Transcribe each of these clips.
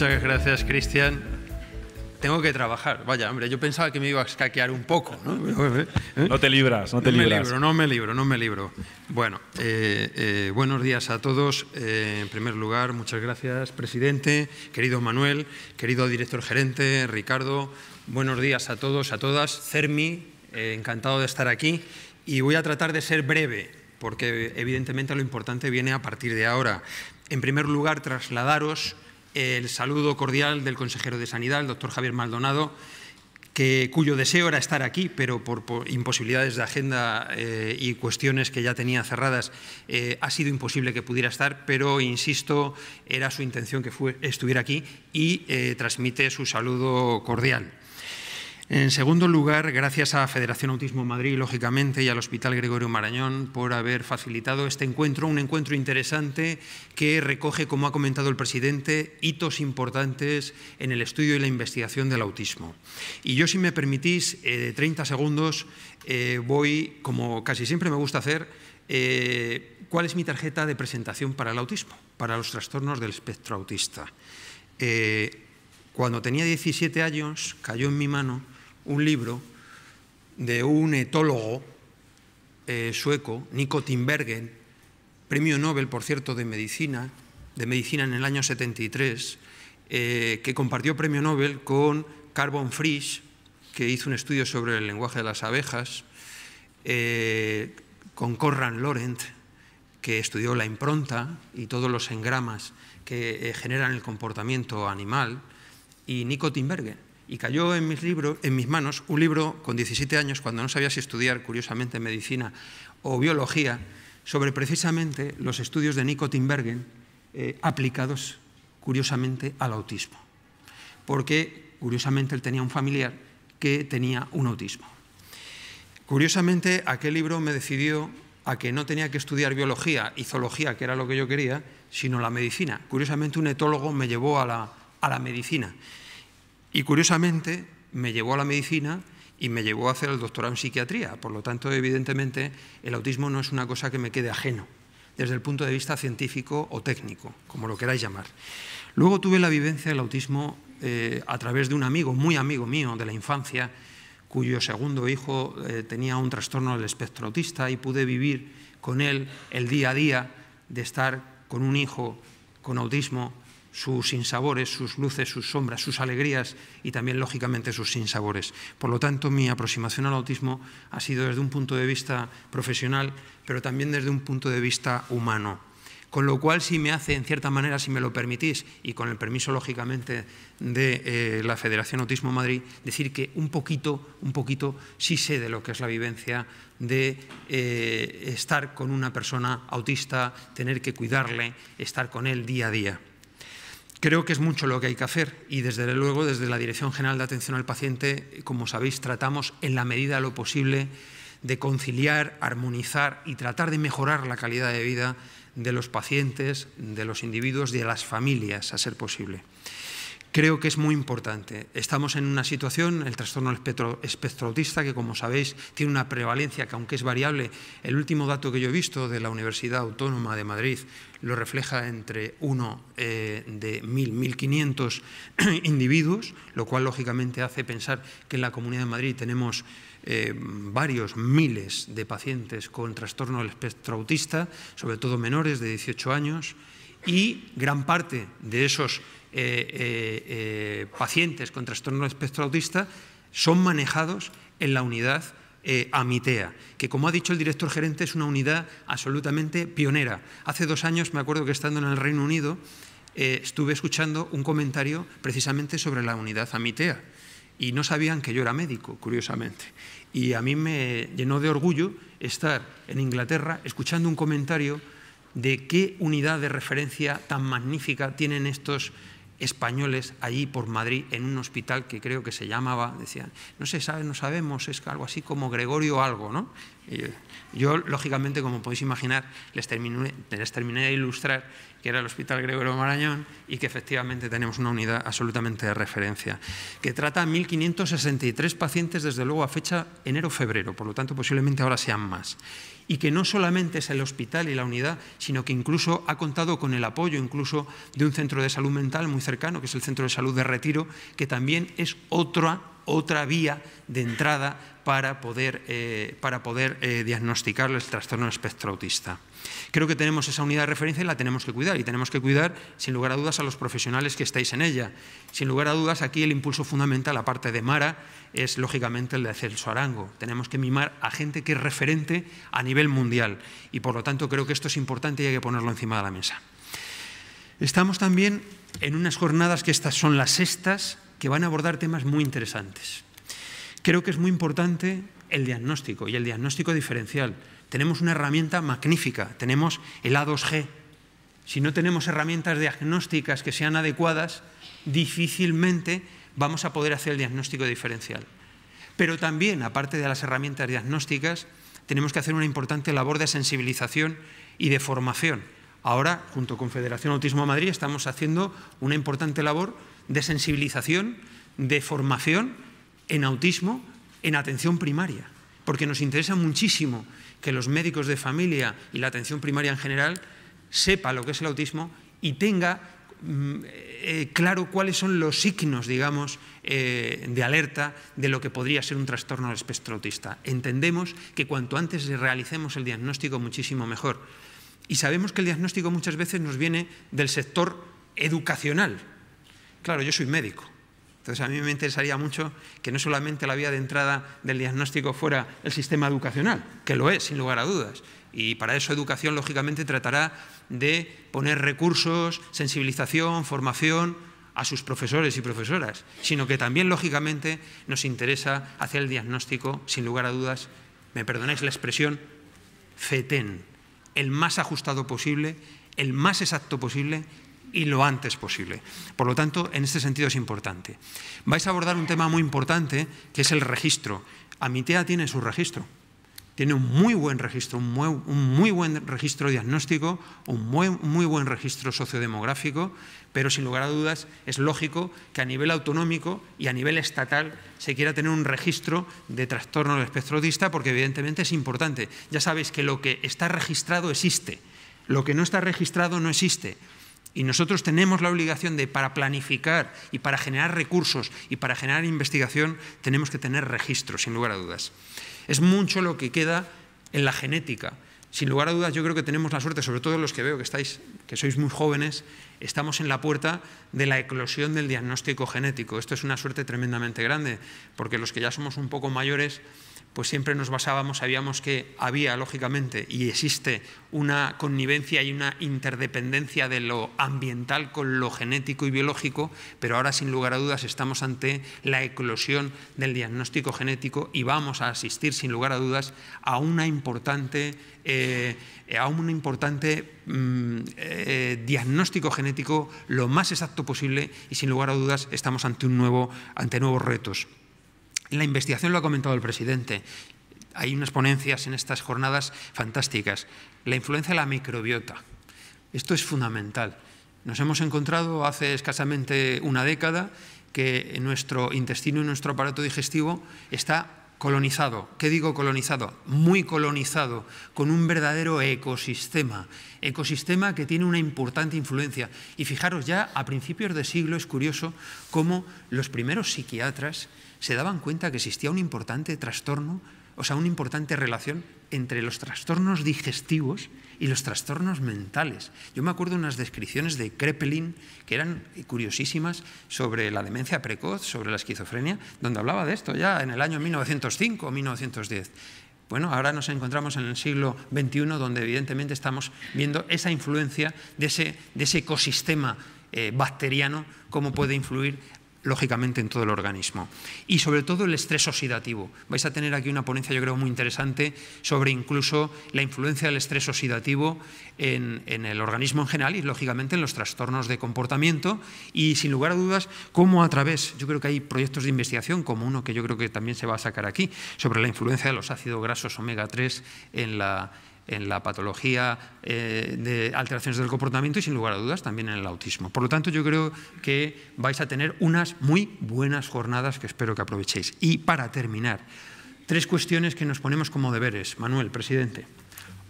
Muchas gracias, Cristian. Tengo que trabajar. Vaya, hombre, yo pensaba que me iba a escaquear un poco. ¿no? No te libras, no te no libras. Me libro, no me libro, no me libro. Bueno, eh, eh, buenos días a todos. Eh, en primer lugar, muchas gracias, presidente, querido Manuel, querido director gerente, Ricardo. Buenos días a todos, a todas. Cermi, encantado de estar aquí. Y voy a tratar de ser breve, porque evidentemente lo importante viene a partir de ahora. En primer lugar, trasladaros el saludo cordial del consejero de Sanidad, el doctor Javier Maldonado, que, cuyo deseo era estar aquí, pero por, imposibilidades de agenda eh, y cuestiones que ya tenía cerradas, eh, ha sido imposible que pudiera estar, pero, insisto, era su intención que estuviera aquí y eh, transmite su saludo cordial. En segundo lugar, gracias a Federación Autismo Madrid, lógicamente, y al Hospital Gregorio Marañón por haber facilitado este encuentro, un encuentro interesante que recoge, como ha comentado el presidente, hitos importantes en el estudio y la investigación del autismo. Y yo, si me permitís, eh, 30 segundos, eh, voy, como casi siempre me gusta hacer, eh, ¿cuál es mi tarjeta de presentación para el autismo, para los trastornos del espectro autista? Eh, cuando tenía 17 años, cayó en mi mano un libro de un etólogo eh, sueco, Nico Timbergen, premio Nobel, por cierto, de medicina, de medicina en el año 73, eh, que compartió premio Nobel con Carbon Frisch, que hizo un estudio sobre el lenguaje de las abejas, eh, con Conrad Laurent, que estudió la impronta y todos los engramas que generan el comportamiento animal, y Nico Timbergen, y cayó en mis, libros, en mis manos un libro con 17 años, cuando no sabía si estudiar, curiosamente, medicina o biología, sobre precisamente los estudios de Nico Timbergen eh, aplicados, curiosamente, al autismo. Porque, curiosamente, él tenía un familiar que tenía un autismo. Curiosamente, aquel libro me decidió a que no tenía que estudiar biología y zoología, que era lo que yo quería, sino la medicina. Curiosamente, un etólogo me llevó a la, a la medicina. Y curiosamente me llevó a la medicina y me llevó a hacer el doctorado en psiquiatría. Por lo tanto, evidentemente, el autismo no es una cosa que me quede ajeno desde el punto de vista científico o técnico, como lo queráis llamar. Luego tuve la vivencia del autismo eh, a través de un amigo, muy amigo mío de la infancia, cuyo segundo hijo eh, tenía un trastorno del espectro autista y pude vivir con él el día a día de estar con un hijo con autismo sus sinsabores, sus luces, sus sombras, sus alegrías y también, lógicamente, sus sinsabores. Por lo tanto, mi aproximación al autismo ha sido desde un punto de vista profesional, pero también desde un punto de vista humano. Con lo cual, si me hace, en cierta manera, si me lo permitís, y con el permiso, lógicamente, de eh, la Federación Autismo Madrid, decir que un poquito, un poquito sí sé de lo que es la vivencia de eh, estar con una persona autista, tener que cuidarle, estar con él día a día. Creo que es mucho lo que hay que hacer y desde luego desde la Dirección General de Atención al Paciente, como sabéis, tratamos en la medida de lo posible de conciliar, armonizar y tratar de mejorar la calidad de vida de los pacientes, de los individuos de las familias, a ser posible. Creo que es muy importante. Estamos en una situación, el trastorno espectro, espectro, autista, que como sabéis tiene una prevalencia que aunque es variable, el último dato que yo he visto de la Universidad Autónoma de Madrid lo refleja entre uno eh, de 1.000, 1.500 individuos, lo cual lógicamente hace pensar que en la Comunidad de Madrid tenemos eh, varios miles de pacientes con trastorno del espectro autista, sobre todo menores de 18 años, y gran parte de esos eh, eh, eh, pacientes con trastorno espectro autista son manejados en la unidad Amitea, que como ha dicho el director gerente es una unidad absolutamente pionera. Hace dos años me acuerdo que estando en el Reino Unido estuve escuchando un comentario precisamente sobre la unidad Amitea y no sabían que yo era médico, curiosamente. Y a mí me llenó de orgullo estar en Inglaterra escuchando un comentario de qué unidad de referencia tan magnífica tienen estos españoles allí por Madrid en un hospital que creo que se llamaba, decían, no se sabe, no sabemos, es algo así como Gregorio algo, ¿no? Yo, lógicamente, como podéis imaginar, les terminé, les terminé de ilustrar que era el Hospital Gregorio Marañón y que efectivamente tenemos una unidad absolutamente de referencia, que trata a 1.563 pacientes desde luego a fecha enero-febrero, por lo tanto posiblemente ahora sean más. Y que no solamente es el hospital y la unidad, sino que incluso ha contado con el apoyo incluso de un centro de salud mental muy cercano, que es el Centro de Salud de Retiro, que también es otra, otra vía de entrada para poder, eh, para poder eh, diagnosticar el trastorno espectro autista. Creo que tenemos esa unidad de referencia y la tenemos que cuidar y tenemos que cuidar, sin lugar a dudas, a los profesionales que estáis en ella. Sin lugar a dudas, aquí el impulso fundamental, aparte de Mara, es lógicamente el de Celso Arango. Tenemos que mimar a gente que es referente a nivel mundial y por lo tanto creo que esto es importante y hay que ponerlo encima de la mesa. Estamos también en unas jornadas que estas son las sextas que van a abordar temas muy interesantes. Creo que es muy importante el diagnóstico y el diagnóstico diferencial. Tenemos una herramienta magnífica, tenemos el A2G. Si no tenemos herramientas diagnósticas que sean adecuadas, difícilmente vamos a poder hacer el diagnóstico diferencial. Pero también, aparte de las herramientas diagnósticas, tenemos que hacer una importante labor de sensibilización y de formación. Ahora, junto con Federación Autismo Madrid, estamos haciendo una importante labor de sensibilización, de formación en autismo en atención primaria, porque nos interesa muchísimo que los médicos de familia y la atención primaria en general sepa lo que es el autismo y tenga mm, eh, claro cuáles son los signos, digamos, eh, de alerta de lo que podría ser un trastorno del espectro autista. Entendemos que cuanto antes realicemos el diagnóstico, muchísimo mejor. Y sabemos que el diagnóstico muchas veces nos viene del sector educacional. Claro, yo soy médico, entonces, a mí me interesaría mucho que no solamente la vía de entrada del diagnóstico fuera el sistema educacional, que lo es, sin lugar a dudas, y para eso educación, lógicamente, tratará de poner recursos, sensibilización, formación a sus profesores y profesoras, sino que también, lógicamente, nos interesa hacer el diagnóstico, sin lugar a dudas, me perdonáis la expresión, FETEN, el más ajustado posible, el más exacto posible y lo antes posible. Por lo tanto, en este sentido es importante. Vais a abordar un tema muy importante, que es el registro. Amitea tiene su registro. Tiene un muy buen registro, un muy, buen registro diagnóstico, un muy, muy buen registro sociodemográfico, pero sin lugar a dudas es lógico que a nivel autonómico y a nivel estatal se quiera tener un registro de trastorno del espectro autista porque evidentemente es importante. Ya sabéis que lo que está registrado existe, lo que no está registrado no existe. Y nosotros tenemos la obligación de, para planificar y para generar recursos y para generar investigación, tenemos que tener registros, sin lugar a dudas. Es mucho lo que queda en la genética. Sin lugar a dudas, yo creo que tenemos la suerte, sobre todo los que veo que estáis, que sois muy jóvenes, estamos en la puerta de la eclosión del diagnóstico genético. Esto es una suerte tremendamente grande, porque los que ya somos un poco mayores pues siempre nos basábamos, sabíamos que había, lógicamente, y existe una connivencia y una interdependencia de lo ambiental con lo genético y biológico, pero ahora, sin lugar a dudas, estamos ante la eclosión del diagnóstico genético y vamos a asistir, sin lugar a dudas, a una importante, eh, a un importante mm, eh, diagnóstico genético lo más exacto posible y, sin lugar a dudas, estamos ante, un nuevo, ante nuevos retos. La investigación lo ha comentado el presidente. Hay unas ponencias en estas jornadas fantásticas. La influencia de la microbiota. Esto es fundamental. Nos hemos encontrado hace escasamente una década que nuestro intestino y nuestro aparato digestivo está colonizado. ¿Qué digo colonizado? Muy colonizado, con un verdadero ecosistema. Ecosistema que tiene una importante influencia. Y fijaros, ya a principios de siglo es curioso cómo los primeros psiquiatras se daban cuenta que existía un importante trastorno, o sea, una importante relación entre los trastornos digestivos y los trastornos mentales. Yo me acuerdo de unas descripciones de Krepelin que eran curiosísimas sobre la demencia precoz, sobre la esquizofrenia, donde hablaba de esto ya en el año 1905 o 1910. Bueno, ahora nos encontramos en el siglo XXI donde evidentemente estamos viendo esa influencia de ese, de ese ecosistema eh, bacteriano, cómo puede influir lógicamente en todo el organismo. Y sobre todo el estrés oxidativo. Vais a tener aquí una ponencia, yo creo, muy interesante sobre incluso la influencia del estrés oxidativo en, el organismo en general y, lógicamente, en los trastornos de comportamiento. Y, sin lugar a dudas, cómo a través, yo creo que hay proyectos de investigación, como uno que yo creo que también se va a sacar aquí, sobre la influencia de los ácidos grasos omega 3 en la en la patología eh, de alteraciones del comportamiento y sin lugar a dudas también en el autismo. Por lo tanto, yo creo que vais a tener unas muy buenas jornadas que espero que aprovechéis. Y para terminar, tres cuestiones que nos ponemos como deberes. Manuel, presidente.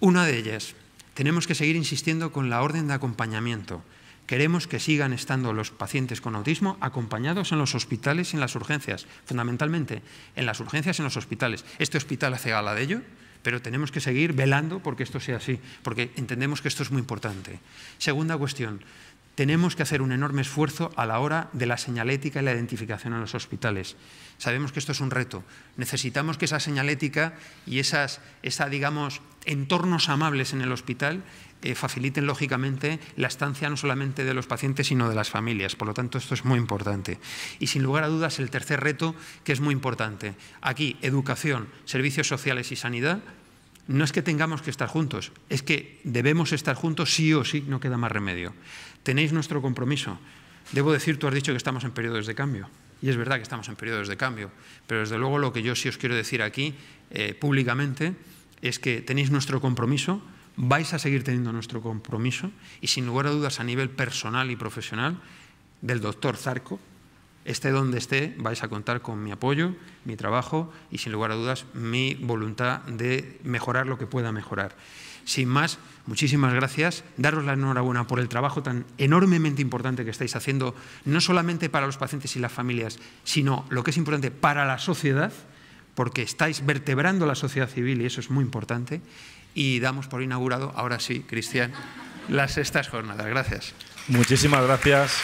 Una de ellas, tenemos que seguir insistiendo con la orden de acompañamiento. Queremos que sigan estando los pacientes con autismo acompañados en los hospitales y en las urgencias, fundamentalmente en las urgencias y en los hospitales. Este hospital hace gala de ello, pero tenemos que seguir velando porque esto sea así, porque entendemos que esto es muy importante. Segunda cuestión, tenemos que hacer un enorme esfuerzo a la hora de la señalética y la identificación en los hospitales. Sabemos que esto es un reto. Necesitamos que esa señalética y esas, esa, digamos, entornos amables en el hospital eh, faciliten lógicamente la estancia no solamente de los pacientes, sino de las familias. Por lo tanto, esto es muy importante. Y sin lugar a dudas, el tercer reto, que es muy importante. Aquí, educación, servicios sociales y sanidad, no es que tengamos que estar juntos, es que debemos estar juntos sí o sí, no queda más remedio. Tenéis nuestro compromiso. Debo decir, tú has dicho que estamos en periodos de cambio. Y es verdad que estamos en periodos de cambio, pero desde luego lo que yo sí os quiero decir aquí eh, públicamente es que tenéis nuestro compromiso, vais a seguir teniendo nuestro compromiso y sin lugar a dudas a nivel personal y profesional del doctor Zarco, esté donde esté, vais a contar con mi apoyo, mi trabajo y sin lugar a dudas mi voluntad de mejorar lo que pueda mejorar. Sin más, muchísimas gracias. Daros la enhorabuena por el trabajo tan enormemente importante que estáis haciendo, no solamente para los pacientes y las familias, sino lo que es importante para la sociedad, porque estáis vertebrando la sociedad civil y eso es muy importante. Y damos por inaugurado, ahora sí, Cristian, las estas jornadas. Gracias. Muchísimas gracias.